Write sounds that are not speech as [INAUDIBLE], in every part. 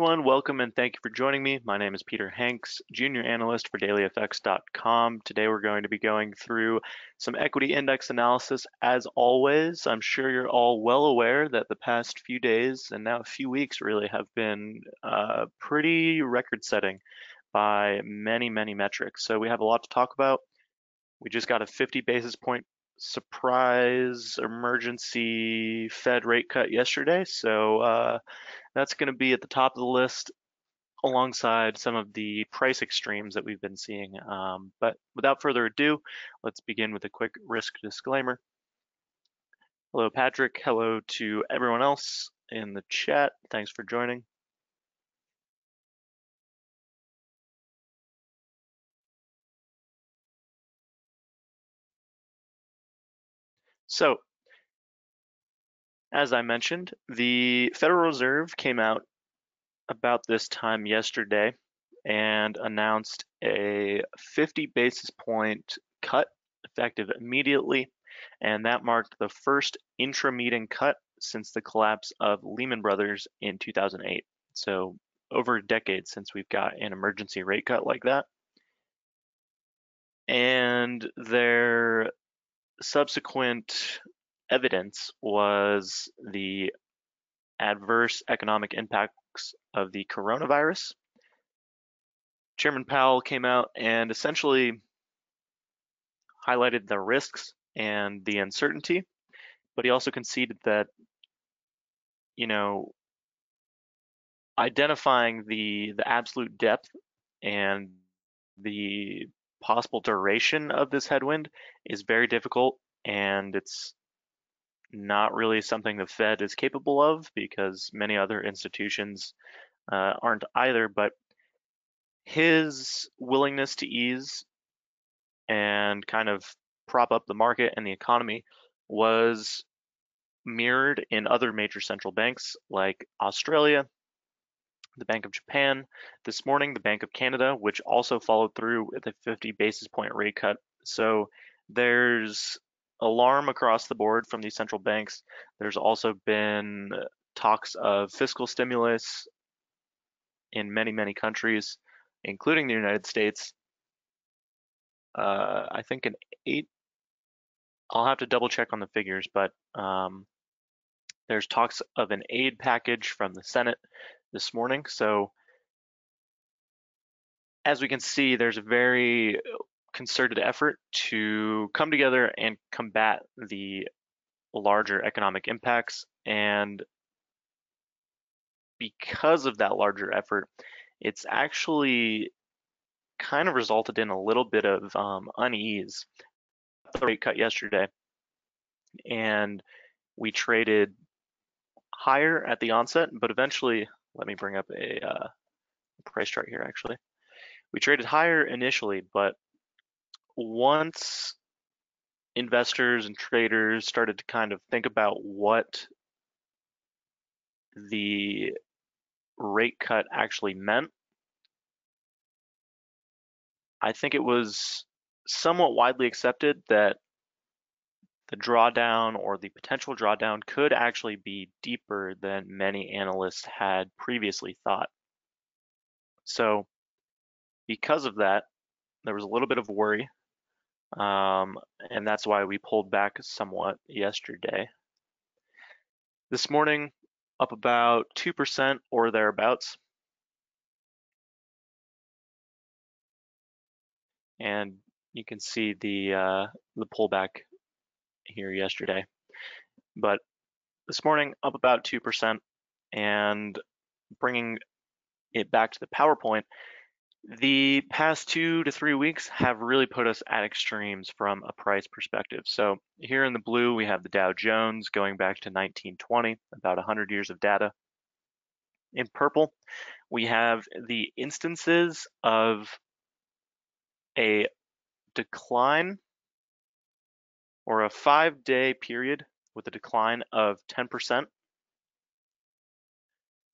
everyone, welcome and thank you for joining me. My name is Peter Hanks, Junior Analyst for DailyFX.com. Today we're going to be going through some equity index analysis. As always, I'm sure you're all well aware that the past few days and now a few weeks really have been uh, pretty record setting by many, many metrics. So we have a lot to talk about. We just got a 50 basis point surprise emergency Fed rate cut yesterday. So uh, that's going to be at the top of the list alongside some of the price extremes that we've been seeing. Um, but without further ado, let's begin with a quick risk disclaimer. Hello, Patrick. Hello to everyone else in the chat. Thanks for joining. So, as I mentioned, the Federal Reserve came out about this time yesterday and announced a 50 basis point cut effective immediately. And that marked the first intra meeting cut since the collapse of Lehman Brothers in 2008. So, over a decade since we've got an emergency rate cut like that. And their subsequent evidence was the adverse economic impacts of the coronavirus. Chairman Powell came out and essentially highlighted the risks and the uncertainty, but he also conceded that, you know, identifying the the absolute depth and the possible duration of this headwind is very difficult and it's not really something the Fed is capable of because many other institutions uh, aren't either. But his willingness to ease and kind of prop up the market and the economy was mirrored in other major central banks like Australia, the Bank of Japan, this morning, the Bank of Canada, which also followed through with a 50 basis point rate cut. So there's alarm across the board from these central banks. There's also been talks of fiscal stimulus in many, many countries, including the United States. Uh, I think an eight, I'll have to double check on the figures, but um, there's talks of an aid package from the Senate this morning. So as we can see, there's a very concerted effort to come together and combat the larger economic impacts. And because of that larger effort, it's actually kind of resulted in a little bit of um, unease. The rate cut yesterday, and we traded higher at the onset, but eventually, let me bring up a uh, price chart here actually. We traded higher initially, but once investors and traders started to kind of think about what the rate cut actually meant, I think it was somewhat widely accepted that the drawdown or the potential drawdown could actually be deeper than many analysts had previously thought. So, because of that, there was a little bit of worry um, and that's why we pulled back somewhat yesterday. This morning, up about 2% or thereabouts. And you can see the uh, the pullback here yesterday. But this morning, up about 2%, and bringing it back to the PowerPoint, the past two to three weeks have really put us at extremes from a price perspective. So here in the blue, we have the Dow Jones going back to 1920, about 100 years of data. In purple, we have the instances of a decline or a five day period with a decline of 10%,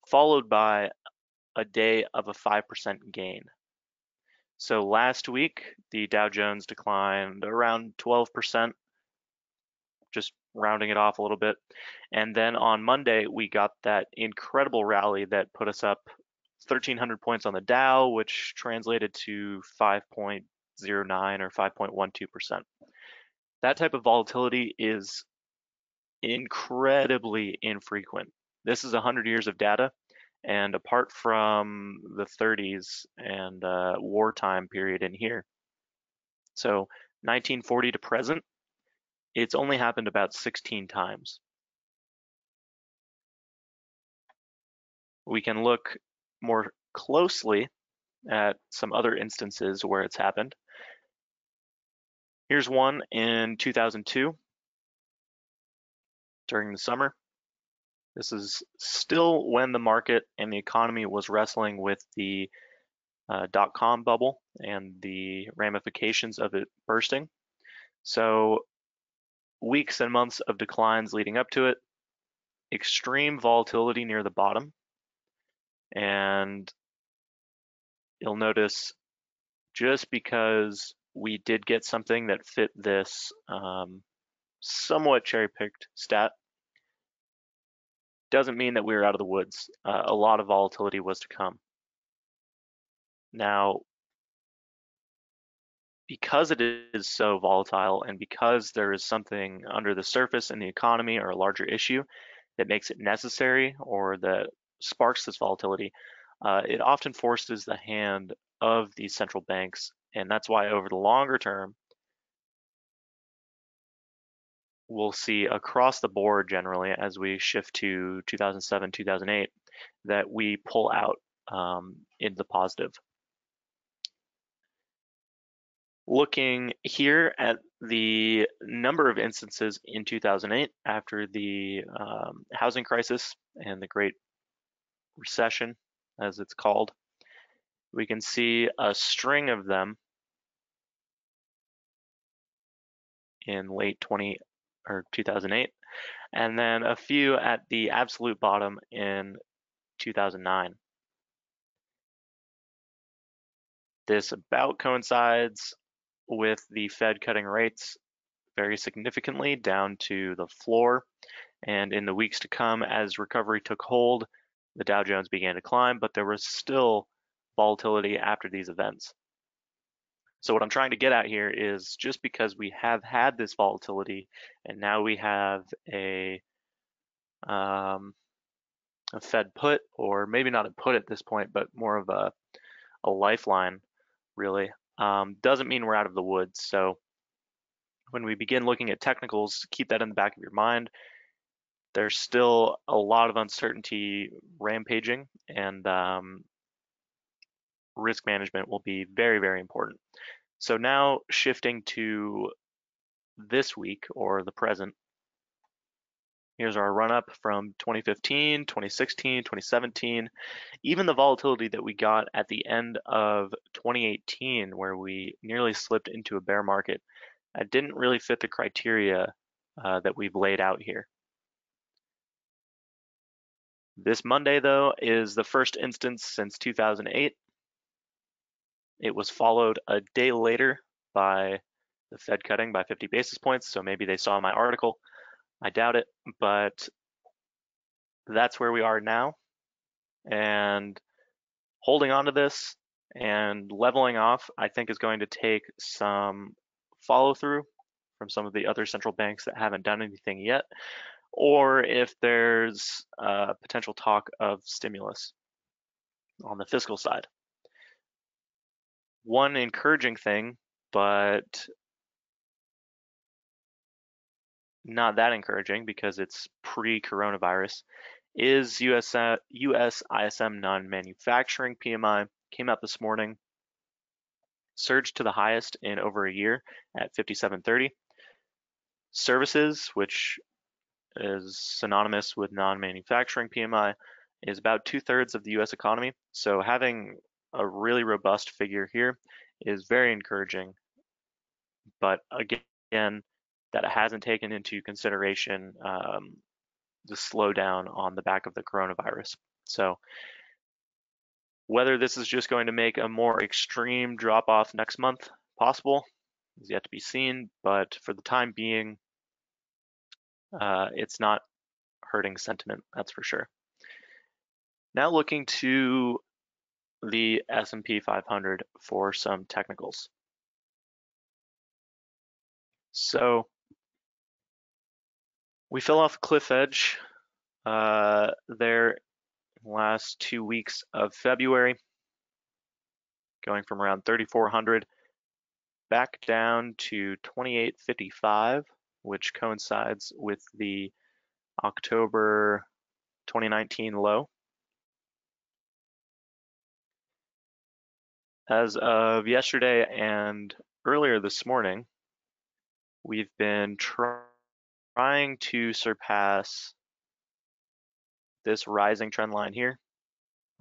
followed by a day of a 5% gain. So last week, the Dow Jones declined around 12%, just rounding it off a little bit. And then on Monday, we got that incredible rally that put us up 1,300 points on the Dow, which translated to 5.09 or 5.12%. That type of volatility is incredibly infrequent. This is 100 years of data, and apart from the 30s and uh, wartime period in here, so 1940 to present, it's only happened about 16 times. We can look more closely at some other instances where it's happened. Here's one in 2002 during the summer. This is still when the market and the economy was wrestling with the uh, dot-com bubble and the ramifications of it bursting. So weeks and months of declines leading up to it, extreme volatility near the bottom, and you'll notice just because we did get something that fit this um, somewhat cherry-picked stat doesn't mean that we were out of the woods. Uh, a lot of volatility was to come. Now, because it is so volatile and because there is something under the surface in the economy or a larger issue that makes it necessary or that sparks this volatility, uh, it often forces the hand of these central banks. And that's why over the longer term, we'll see across the board generally as we shift to 2007, 2008, that we pull out um, into the positive. Looking here at the number of instances in 2008 after the um, housing crisis and the Great Recession, as it's called, we can see a string of them in late 20 or 2008, and then a few at the absolute bottom in 2009. This about coincides with the Fed cutting rates very significantly down to the floor. And in the weeks to come, as recovery took hold, the Dow Jones began to climb, but there was still volatility after these events. So what I'm trying to get at here is just because we have had this volatility and now we have a, um, a Fed put, or maybe not a put at this point, but more of a, a lifeline, really, um, doesn't mean we're out of the woods. So when we begin looking at technicals, keep that in the back of your mind. There's still a lot of uncertainty rampaging, and um, risk management will be very, very important. So now shifting to this week or the present, here's our run up from 2015, 2016, 2017, even the volatility that we got at the end of 2018, where we nearly slipped into a bear market, didn't really fit the criteria uh, that we've laid out here. This Monday, though, is the first instance since 2008 it was followed a day later by the Fed cutting by 50 basis points. So maybe they saw my article. I doubt it, but that's where we are now. And holding on to this and leveling off, I think is going to take some follow through from some of the other central banks that haven't done anything yet, or if there's a potential talk of stimulus on the fiscal side one encouraging thing, but not that encouraging because it's pre-coronavirus, is US, uh, US ISM non-manufacturing PMI came out this morning, surged to the highest in over a year at 5730. Services, which is synonymous with non-manufacturing PMI, is about two thirds of the US economy. So having a really robust figure here is very encouraging. But again, that hasn't taken into consideration um, the slowdown on the back of the coronavirus. So whether this is just going to make a more extreme drop off next month possible is yet to be seen. But for the time being, uh, it's not hurting sentiment, that's for sure. Now looking to the S&P 500 for some technicals. So we fell off cliff edge uh, there last two weeks of February, going from around 3,400 back down to 2855, which coincides with the October 2019 low. As of yesterday and earlier this morning, we've been trying to surpass this rising trend line here.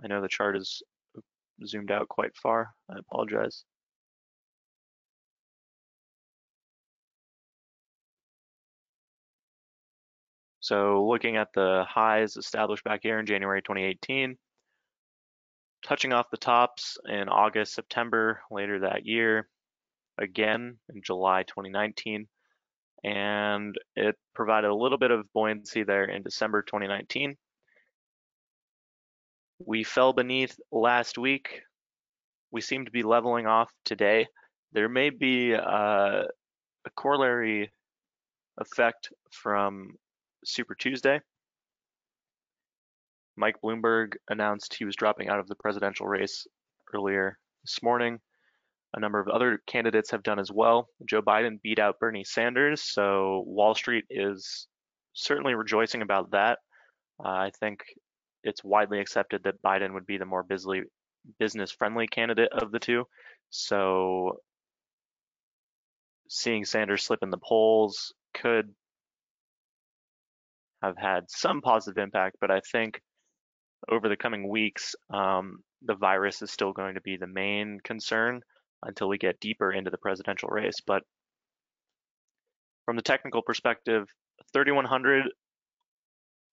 I know the chart is zoomed out quite far. I apologize. So looking at the highs established back here in January 2018, touching off the tops in August, September later that year, again in July 2019, and it provided a little bit of buoyancy there in December 2019. We fell beneath last week. We seem to be leveling off today. There may be a, a corollary effect from Super Tuesday. Mike Bloomberg announced he was dropping out of the presidential race earlier this morning. A number of other candidates have done as well. Joe Biden beat out Bernie Sanders, so Wall Street is certainly rejoicing about that. Uh, I think it's widely accepted that Biden would be the more business friendly candidate of the two. So seeing Sanders slip in the polls could have had some positive impact, but I think over the coming weeks, um, the virus is still going to be the main concern until we get deeper into the presidential race. But from the technical perspective, 3100,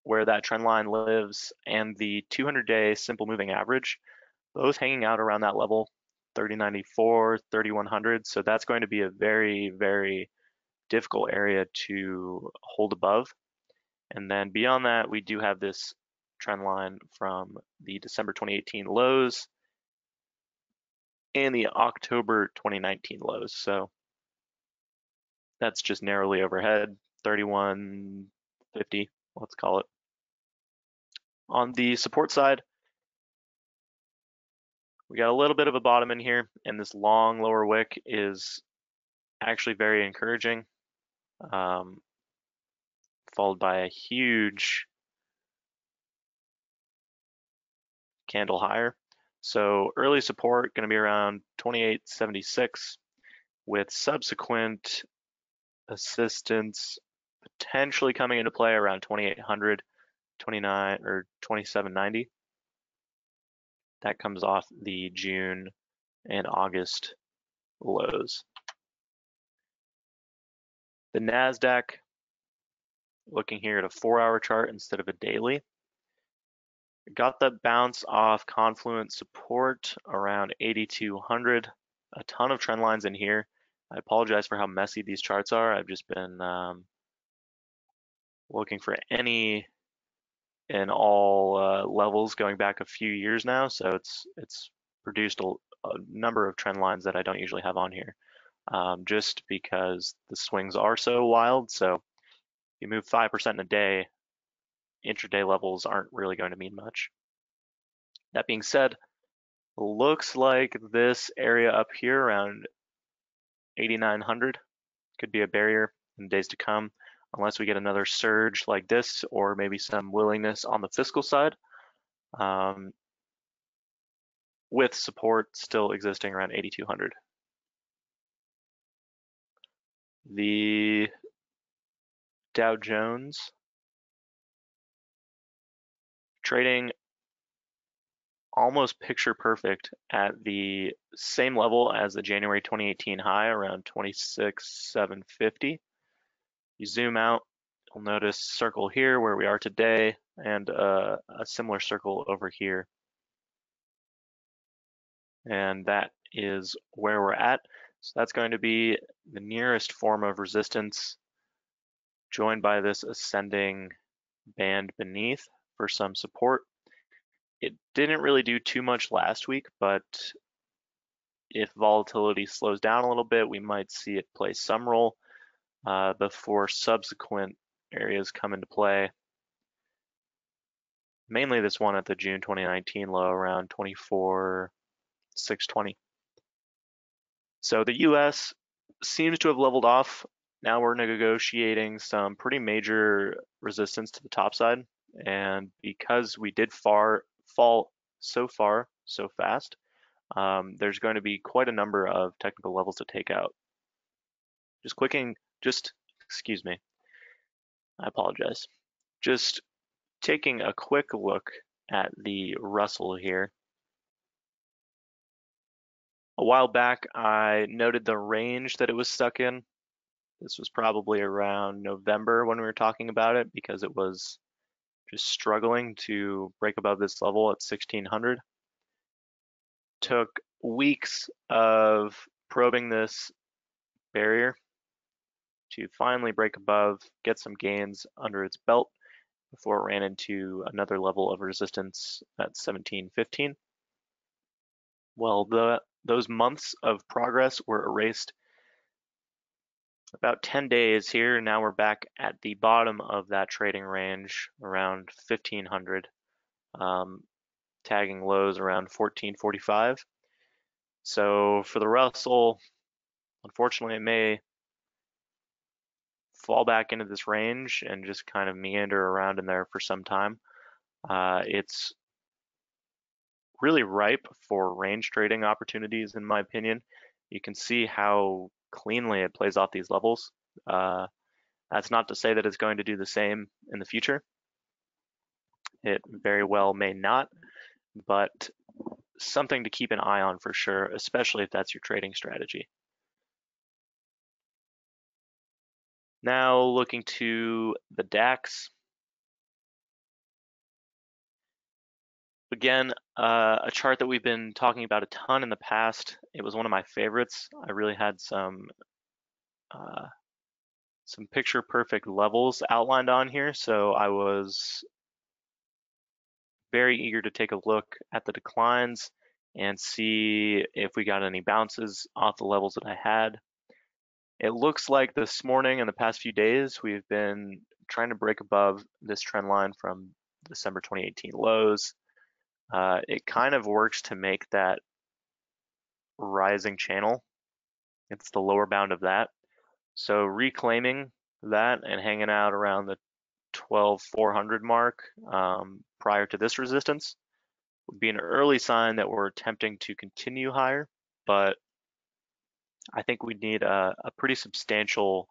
where that trend line lives, and the 200 day simple moving average, both hanging out around that level, 3094, 3100. So that's going to be a very, very difficult area to hold above. And then beyond that, we do have this trend line from the December 2018 lows and the October 2019 lows. So that's just narrowly overhead, 3150, let's call it. On the support side, we got a little bit of a bottom in here, and this long lower wick is actually very encouraging. Um, followed by a huge candle higher. So early support going to be around 2876 with subsequent assistance potentially coming into play around 2800, 29 or 2790. That comes off the June and August lows. The NASDAQ looking here at a four hour chart instead of a daily. Got the bounce off confluent support around 8200. A ton of trend lines in here. I apologize for how messy these charts are. I've just been um, looking for any and all uh, levels going back a few years now. So it's it's produced a, a, number of trend lines that I don't usually have on here, um, just because the swings are so wild. So you move 5% in a day, intraday levels aren't really going to mean much. That being said, looks like this area up here around 8,900 could be a barrier in days to come, unless we get another surge like this or maybe some willingness on the fiscal side. Um, with support still existing around 8,200. The Dow Jones trading almost picture perfect at the same level as the January 2018 high around 26,750. You zoom out, you'll notice circle here where we are today and uh, a similar circle over here. And that is where we're at. So that's going to be the nearest form of resistance joined by this ascending band beneath for some support. it didn't really do too much last week, but if volatility slows down a little bit, we might see it play some role uh, before subsequent areas come into play. Mainly this one at the June 2019 low around 24,620. So the US seems to have leveled off. Now we're negotiating some pretty major resistance to the top side. And because we did far fall so far so fast, um, there's going to be quite a number of technical levels to take out. Just clicking, just, excuse me, I apologize. Just taking a quick look at the Russell here. A while back, I noted the range that it was stuck in. This was probably around November when we were talking about it because it was just struggling to break above this level at 1600 took weeks of probing this barrier to finally break above, get some gains under its belt before it ran into another level of resistance at 1715. Well, the those months of progress were erased about 10 days here. Now we're back at the bottom of that trading range around 1500. Um, tagging lows around 1445. So for the Russell, unfortunately, it may fall back into this range and just kind of meander around in there for some time. Uh, it's really ripe for range trading opportunities, in my opinion. You can see how cleanly it plays off these levels. Uh, that's not to say that it's going to do the same in the future. It very well may not, but something to keep an eye on for sure, especially if that's your trading strategy. Now looking to the DAX. Again, uh, a chart that we've been talking about a ton in the past. It was one of my favorites. I really had some uh, some picture perfect levels outlined on here, so I was very eager to take a look at the declines and see if we got any bounces off the levels that I had. It looks like this morning and the past few days, we've been trying to break above this trend line from December 2018 lows. Uh, it kind of works to make that rising channel. It's the lower bound of that. So reclaiming that and hanging out around the 12400 mark um, prior to this resistance would be an early sign that we're attempting to continue higher, but I think we'd need a, a pretty substantial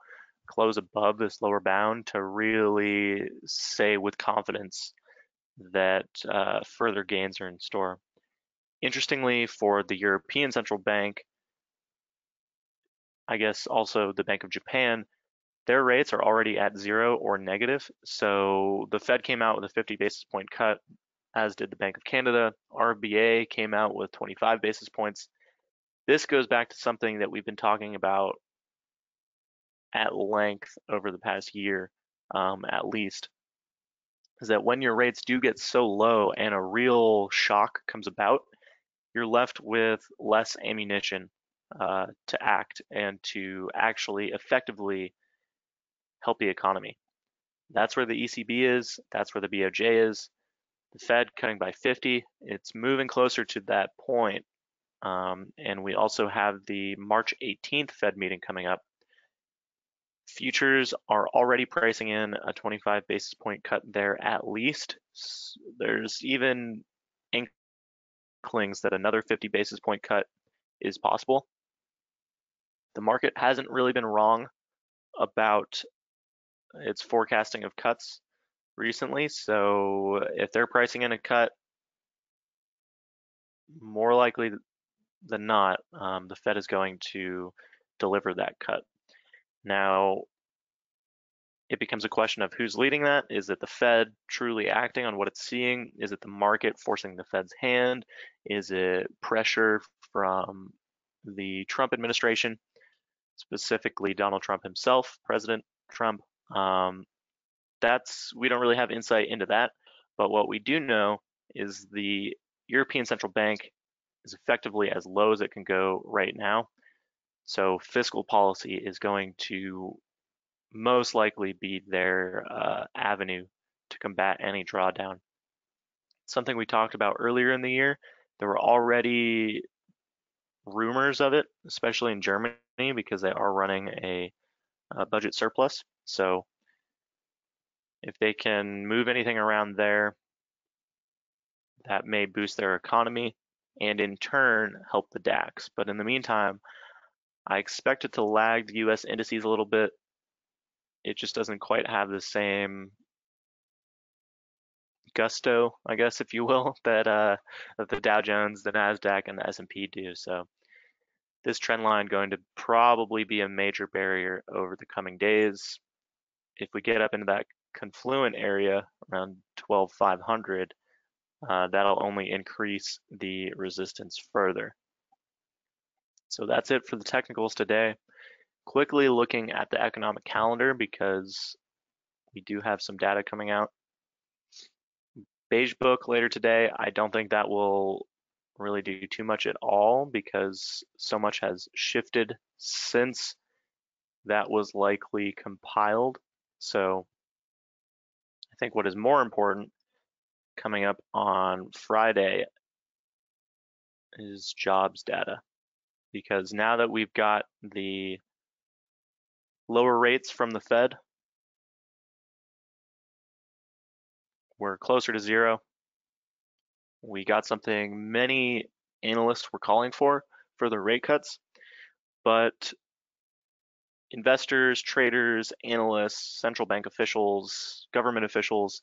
close above this lower bound to really say with confidence that uh, further gains are in store. Interestingly, for the European Central Bank, I guess also the Bank of Japan, their rates are already at zero or negative. So the Fed came out with a 50 basis point cut, as did the Bank of Canada. RBA came out with 25 basis points. This goes back to something that we've been talking about at length over the past year, um, at least, is that when your rates do get so low and a real shock comes about, you're left with less ammunition uh, to act and to actually effectively help the economy. That's where the ECB is. That's where the BOJ is. The Fed cutting by 50. It's moving closer to that point. Um, and we also have the March 18th Fed meeting coming up. Futures are already pricing in a 25 basis point cut there at least. There's even inklings that another 50 basis point cut is possible. The market hasn't really been wrong about its forecasting of cuts recently. So if they're pricing in a cut, more likely than not, um, the Fed is going to deliver that cut. Now, it becomes a question of who's leading that. Is it the Fed truly acting on what it's seeing? Is it the market forcing the Fed's hand? Is it pressure from the Trump administration, specifically Donald Trump himself, President Trump? Um, that's we don't really have insight into that. But what we do know is the European Central Bank is effectively as low as it can go right now. So fiscal policy is going to most likely be their uh, avenue to combat any drawdown. Something we talked about earlier in the year, there were already rumors of it, especially in Germany, because they are running a, a budget surplus. So if they can move anything around there, that may boost their economy and in turn help the DAX. But in the meantime, I expect it to lag the US indices a little bit. It just doesn't quite have the same gusto, I guess, if you will, [LAUGHS] that uh, that the Dow Jones, the Nasdaq, and the S&P do. So this trend line going to probably be a major barrier over the coming days. If we get up into that confluent area around 12,500, uh, that'll only increase the resistance further. So that's it for the technicals today. Quickly looking at the economic calendar because we do have some data coming out. Beige book later today. I don't think that will really do too much at all because so much has shifted since that was likely compiled. So I think what is more important coming up on Friday is jobs data because now that we've got the lower rates from the Fed, we're closer to zero. We got something many analysts were calling for, further rate cuts, but investors, traders, analysts, central bank officials, government officials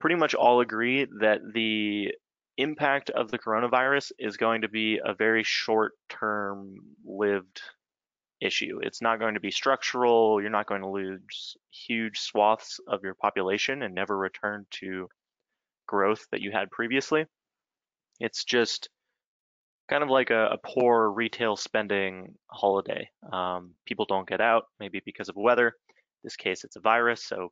pretty much all agree that the impact of the coronavirus is going to be a very short term lived issue. It's not going to be structural. You're not going to lose huge swaths of your population and never return to growth that you had previously. It's just kind of like a, a poor retail spending holiday. Um, people don't get out, maybe because of weather. In this case, it's a virus, so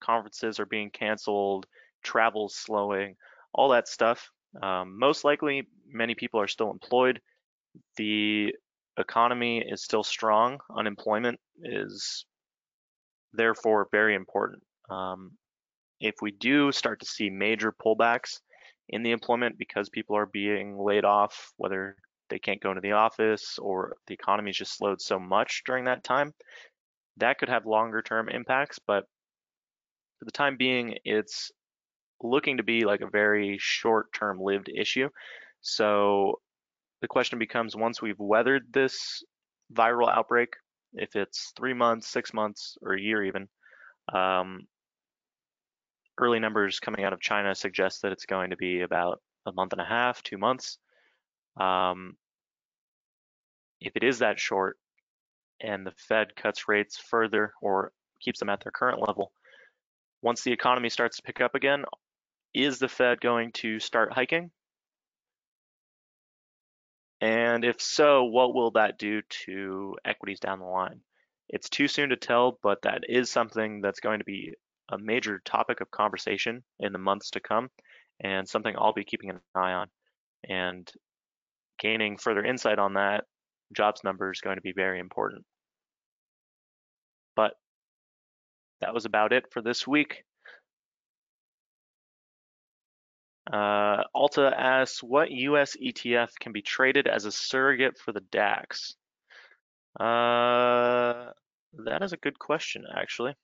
conferences are being canceled, travel's slowing, all that stuff. Um, most likely, many people are still employed. The economy is still strong. Unemployment is therefore very important. Um, if we do start to see major pullbacks in the employment because people are being laid off, whether they can't go into the office or the economy is just slowed so much during that time, that could have longer term impacts. But for the time being, it's looking to be like a very short term lived issue. So the question becomes once we've weathered this viral outbreak, if it's three months, six months, or a year even, um, early numbers coming out of China suggest that it's going to be about a month and a half, two months. Um, if it is that short and the Fed cuts rates further or keeps them at their current level, once the economy starts to pick up again, is the Fed going to start hiking? And if so, what will that do to equities down the line? It's too soon to tell, but that is something that's going to be a major topic of conversation in the months to come and something I'll be keeping an eye on. And gaining further insight on that jobs number is going to be very important. But that was about it for this week. Uh, Alta asks, what US ETF can be traded as a surrogate for the DAX? Uh, that is a good question, actually.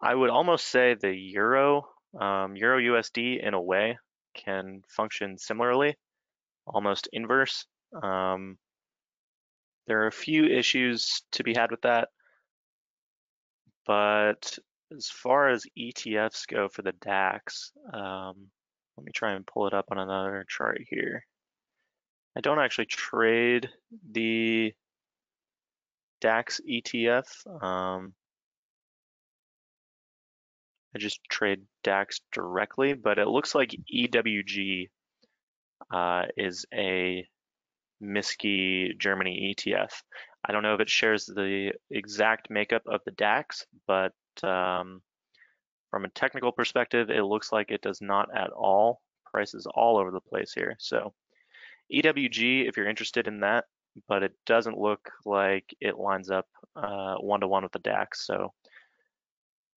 I would almost say the Euro, um, Euro USD in a way can function similarly, almost inverse. Um, there are a few issues to be had with that, but as far as ETFs go for the DAX, um, let me try and pull it up on another chart here. I don't actually trade the DAX ETF. Um, I just trade DAX directly, but it looks like EWG uh, is a MSCI Germany ETF. I don't know if it shares the exact makeup of the DAX, but um, From a technical perspective, it looks like it does not at all. Prices all over the place here. So EWG, if you're interested in that, but it doesn't look like it lines up uh, one-to-one with the DAX. So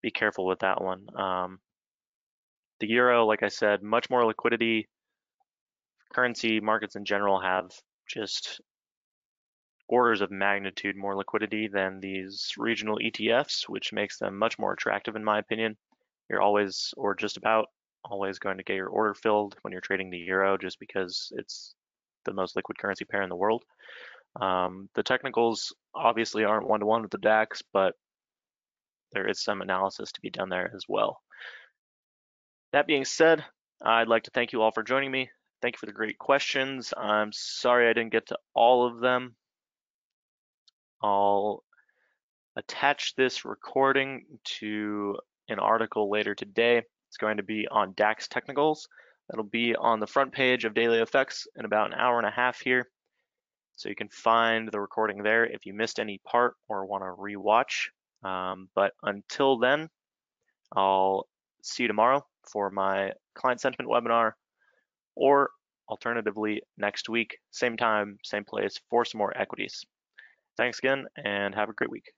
be careful with that one. Um, the euro, like I said, much more liquidity. Currency markets in general have just orders of magnitude more liquidity than these regional ETFs, which makes them much more attractive in my opinion. You're always, or just about, always going to get your order filled when you're trading the euro just because it's the most liquid currency pair in the world. Um, the technicals obviously aren't one-to-one -one with the DAX, but there is some analysis to be done there as well. That being said, I'd like to thank you all for joining me. Thank you for the great questions. I'm sorry I didn't get to all of them. I'll attach this recording to an article later today. It's going to be on DAX technicals. That'll be on the front page of Daily FX in about an hour and a half here. So you can find the recording there if you missed any part or want to rewatch. Um, but until then, I'll see you tomorrow for my client sentiment webinar or alternatively next week, same time, same place for some more equities. Thanks again and have a great week.